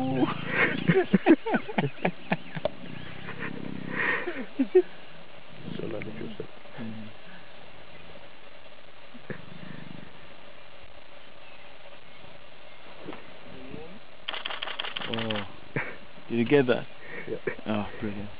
Ooh. so let Sola Nicholas. Oh, did you get that? Yeah. Oh, brilliant.